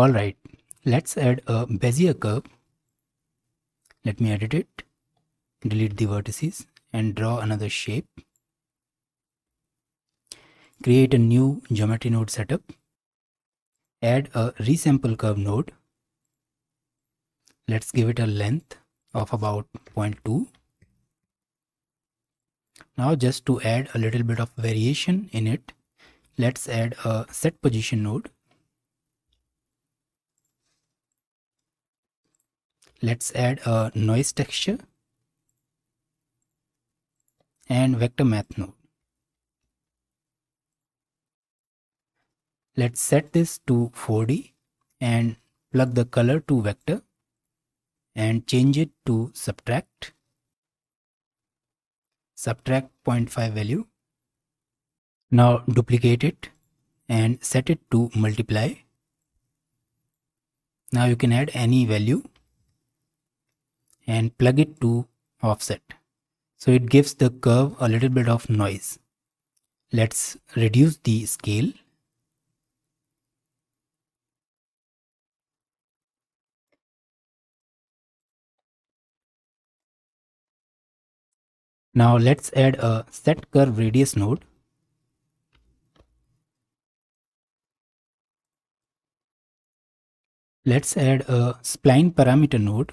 Alright, let's add a Bezier curve. Let me edit it, delete the vertices and draw another shape. Create a new geometry node setup. Add a resample curve node. Let's give it a length of about 0.2. Now just to add a little bit of variation in it, let's add a set position node let's add a noise texture and vector math node. Let's set this to 4d and plug the color to vector and change it to subtract. Subtract 0.5 value. Now duplicate it and set it to multiply. Now you can add any value and plug it to offset. So it gives the curve a little bit of noise. Let's reduce the scale. Now let's add a set curve radius node. Let's add a spline parameter node.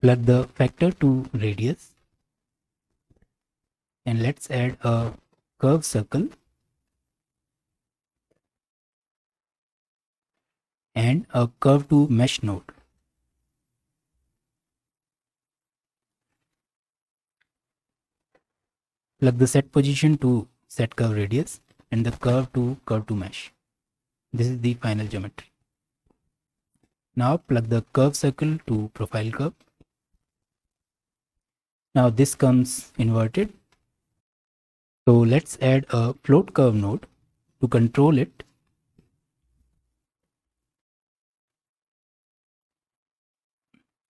Plug the factor to radius and let's add a curve circle and a curve to mesh node. Plug the set position to set curve radius and the curve to curve to mesh. This is the final geometry. Now plug the curve circle to profile curve now this comes inverted. So let's add a float curve node to control it.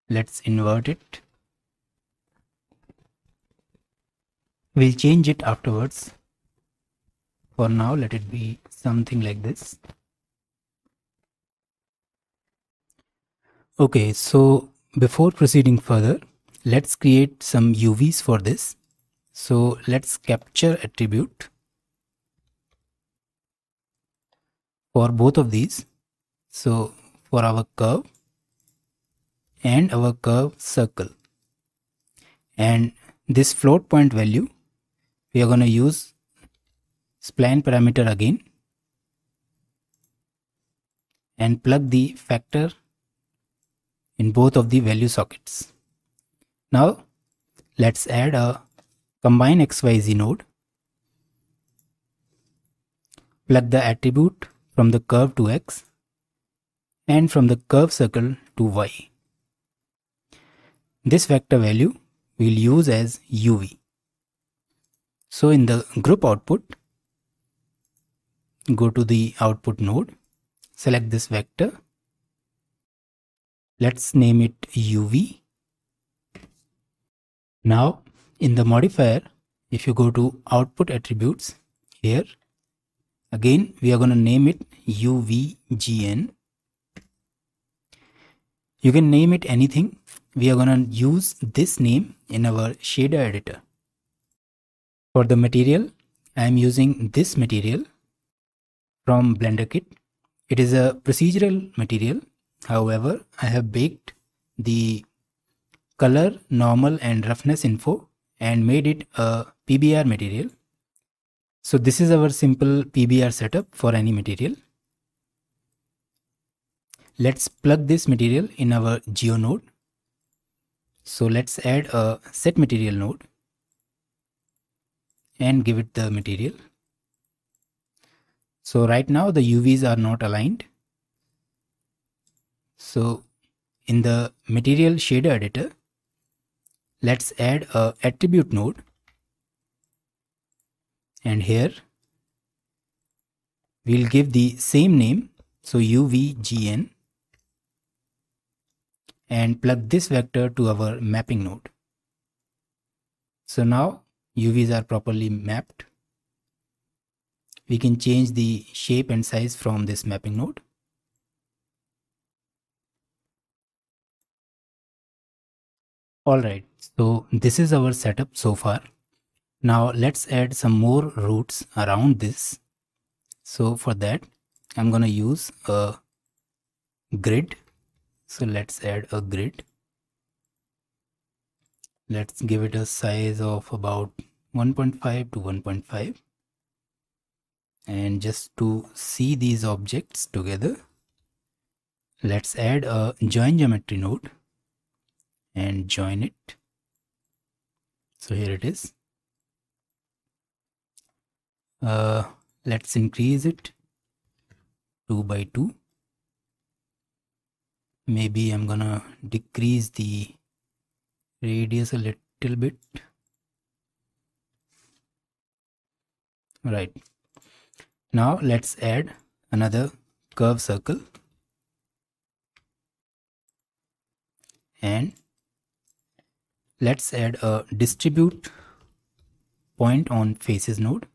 Let's invert it. We'll change it afterwards. For now, let it be something like this. Okay, so before proceeding further, let's create some UVs for this. So let's capture attribute for both of these. So for our curve and our curve circle and this float point value we are going to use spline parameter again and plug the factor in both of the value sockets. Now let's add a combine XYZ node. Plug the attribute from the curve to X and from the curve circle to Y. This vector value we'll use as UV. So in the group output, go to the output node, select this vector. Let's name it UV now in the modifier, if you go to output attributes here, again we are going to name it UVGN. You can name it anything. We are going to use this name in our shader editor. For the material, I am using this material from BlenderKit. It is a procedural material. However, I have baked the color, normal and roughness info and made it a PBR material. So this is our simple PBR setup for any material. Let's plug this material in our geo node. So let's add a set material node and give it the material. So right now the UVs are not aligned. So in the material shader editor, let's add a attribute node. And here we'll give the same name. So uvgn and plug this vector to our mapping node. So now UVs are properly mapped. We can change the shape and size from this mapping node. Alright, so this is our setup so far. Now let's add some more roots around this. So for that, I'm gonna use a grid. So let's add a grid. Let's give it a size of about 1.5 to 1.5 and just to see these objects together let's add a join geometry node and join it so here it is. Uh, let's increase it 2 by 2 maybe I'm gonna decrease the radius a little bit. Right. Now let's add another curve circle. And let's add a distribute point on faces node.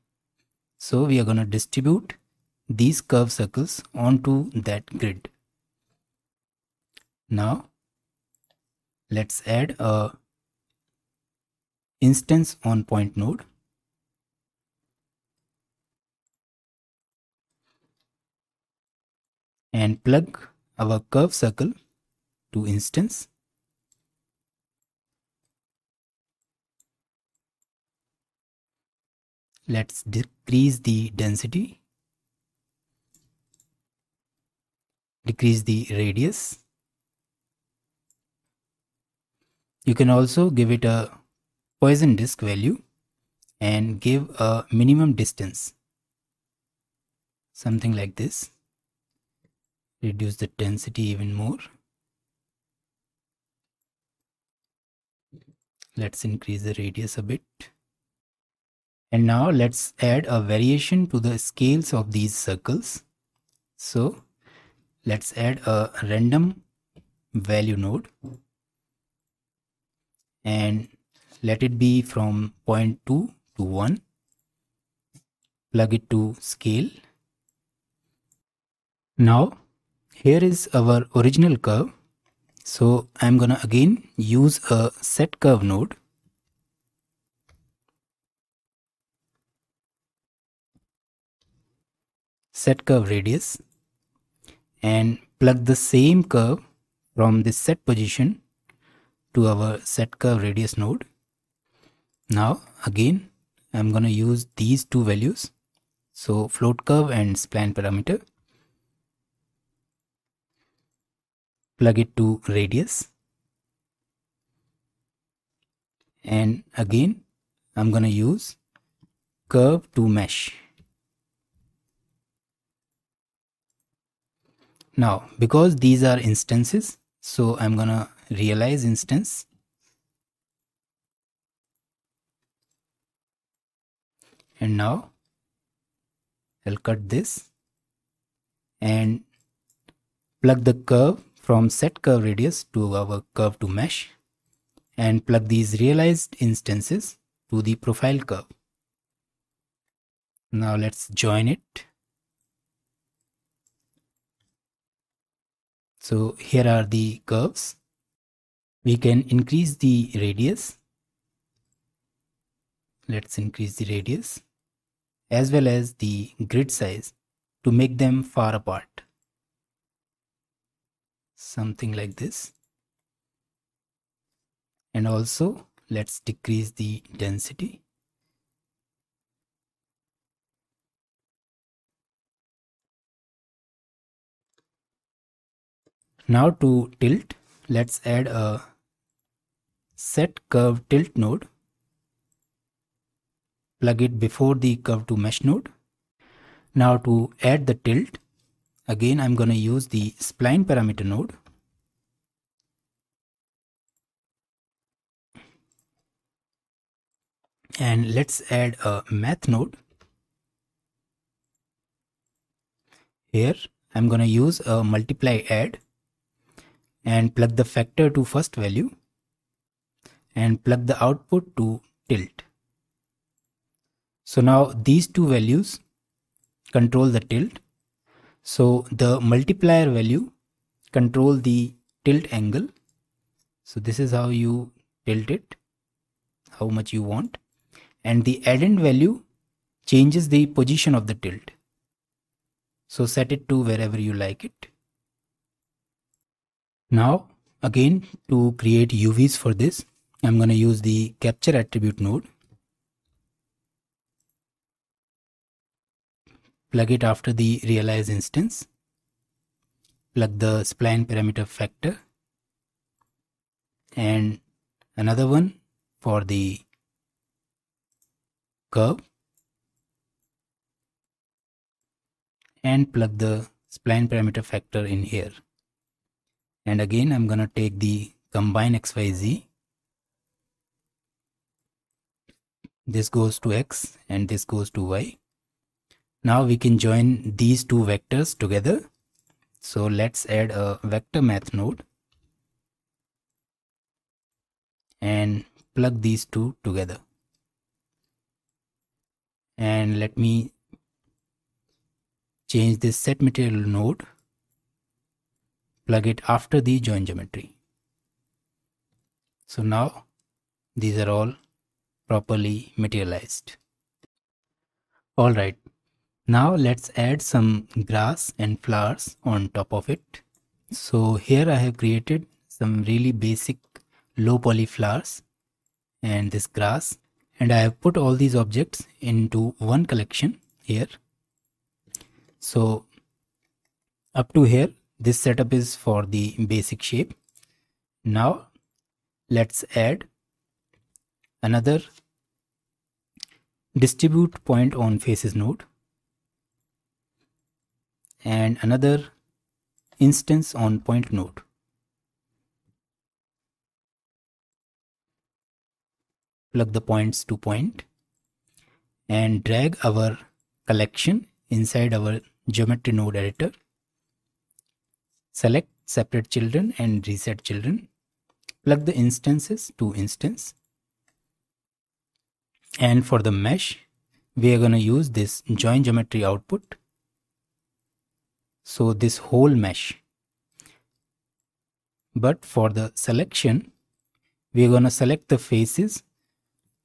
So we are going to distribute these curve circles onto that grid. Now let's add a instance on point node. And plug our curve circle to instance. Let's decrease the density, decrease the radius. You can also give it a Poisson disk value and give a minimum distance, something like this. Reduce the density even more. Let's increase the radius a bit and now let's add a variation to the scales of these circles so let's add a random value node and let it be from 0.2 to 1 plug it to scale now here is our original curve. So I'm gonna again use a set curve node. Set curve radius and plug the same curve from this set position to our set curve radius node. Now again I'm gonna use these two values. So float curve and spline parameter plug it to radius and again I'm gonna use curve to mesh now because these are instances so I'm gonna realize instance and now I'll cut this and plug the curve from set curve radius to our curve to mesh and plug these realized instances to the profile curve. Now let's join it. So here are the curves. We can increase the radius. Let's increase the radius as well as the grid size to make them far apart something like this and also let's decrease the density now to tilt let's add a set curve tilt node plug it before the curve to mesh node now to add the tilt Again, I'm going to use the spline parameter node. And let's add a math node. Here, I'm going to use a multiply add and plug the factor to first value and plug the output to tilt. So now these two values control the tilt. So the multiplier value control the tilt angle. So this is how you tilt it, how much you want. And the addend value changes the position of the tilt. So set it to wherever you like it. Now again to create UVs for this, I'm going to use the capture attribute node. Plug it after the realize instance. Plug the spline parameter factor. And another one for the curve. And plug the spline parameter factor in here and again I'm gonna take the combine XYZ this goes to X and this goes to Y now we can join these two vectors together. So let's add a vector math node and plug these two together. And let me change this set material node, plug it after the join geometry. So now these are all properly materialized. Alright, now let's add some grass and flowers on top of it. So here I have created some really basic low poly flowers and this grass and I have put all these objects into one collection here. So up to here this setup is for the basic shape. Now let's add another distribute point on faces node and another instance on point node. Plug the points to point and drag our collection inside our geometry node editor. Select separate children and reset children. Plug the instances to instance. And for the mesh, we are going to use this join geometry output so this whole mesh but for the selection we're going to select the faces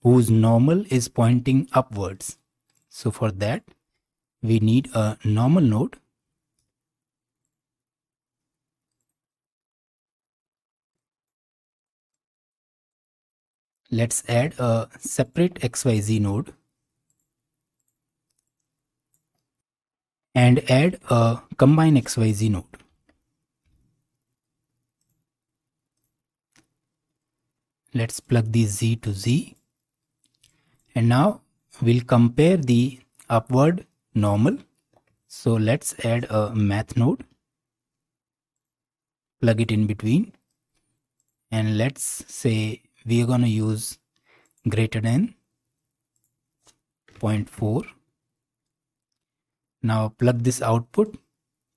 whose normal is pointing upwards so for that we need a normal node let's add a separate xyz node and add a combine XYZ node. Let's plug the Z to Z and now we'll compare the upward normal. So let's add a math node, plug it in between and let's say we are going to use greater than 0.4 now plug this output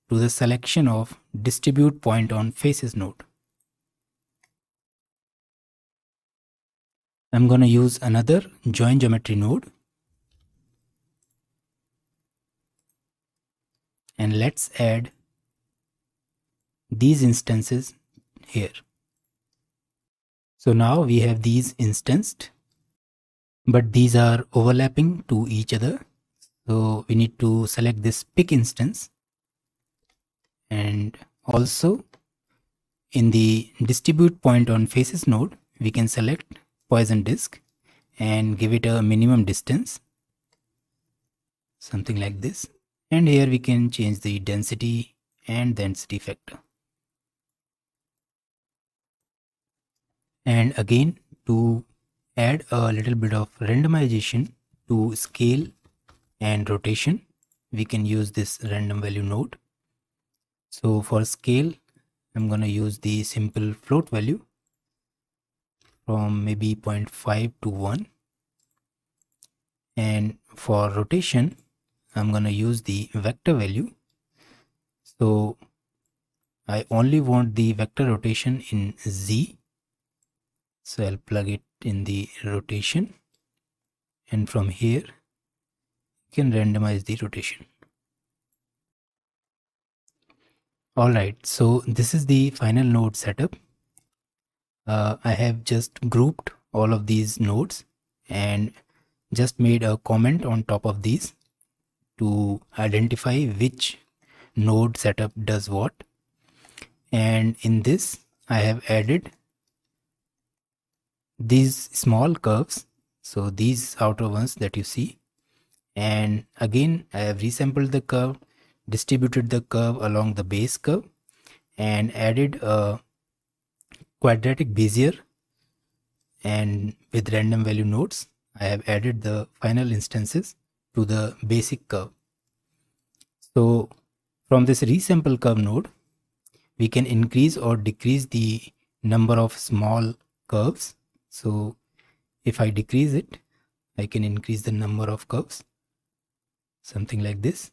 to the selection of distribute point on faces node. I'm going to use another join geometry node. And let's add these instances here. So now we have these instanced, but these are overlapping to each other. So we need to select this pick instance. And also in the distribute point on faces node we can select Poisson disk and give it a minimum distance something like this. And here we can change the density and density factor and again to add a little bit of randomization to scale and rotation we can use this random value node. So for scale I'm gonna use the simple float value from maybe 0.5 to 1 and for rotation I'm gonna use the vector value. So I only want the vector rotation in Z so I'll plug it in the rotation. And from here you can randomize the rotation. Alright, so this is the final node setup. Uh, I have just grouped all of these nodes and just made a comment on top of these to identify which node setup does what. And in this I have added these small curves so these outer ones that you see and again I have resampled the curve distributed the curve along the base curve and added a quadratic Bezier and with random value nodes I have added the final instances to the basic curve. So from this resample curve node we can increase or decrease the number of small curves. So if I decrease it I can increase the number of curves. Something like this.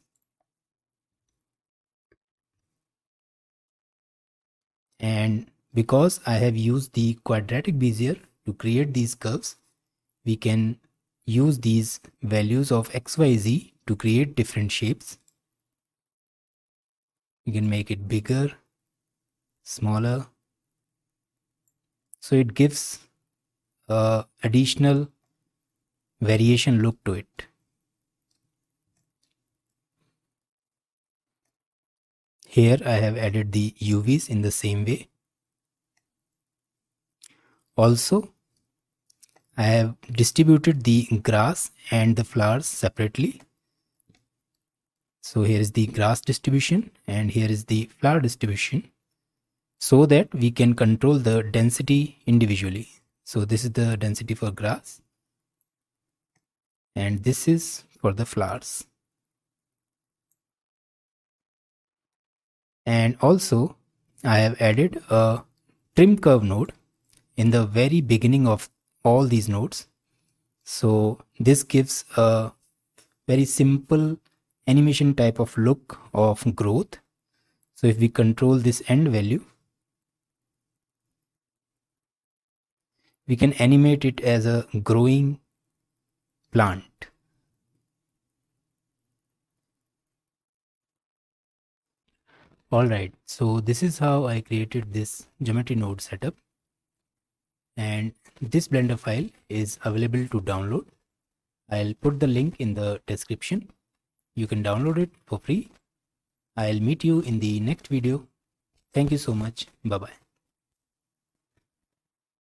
And because I have used the quadratic Bezier to create these curves we can use these values of xyz to create different shapes. We can make it bigger smaller. So it gives a additional variation look to it Here I have added the UVs in the same way. Also, I have distributed the grass and the flowers separately. So here is the grass distribution and here is the flower distribution so that we can control the density individually. So this is the density for grass. And this is for the flowers. and also I have added a trim curve node in the very beginning of all these nodes. So this gives a very simple animation type of look of growth. So if we control this end value we can animate it as a growing plant Alright, so this is how I created this geometry node setup and this blender file is available to download. I'll put the link in the description. You can download it for free. I'll meet you in the next video. Thank you so much. Bye bye.